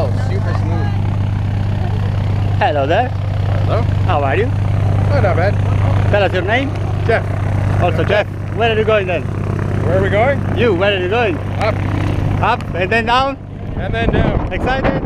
Oh, super smooth. Hello there. Hello? How are you? Oh, not bad. Tell us your name. Jeff, Also Jeff. Where are you going then? where are we going? You, where are you going? Up Up and then down? and then down. Excited?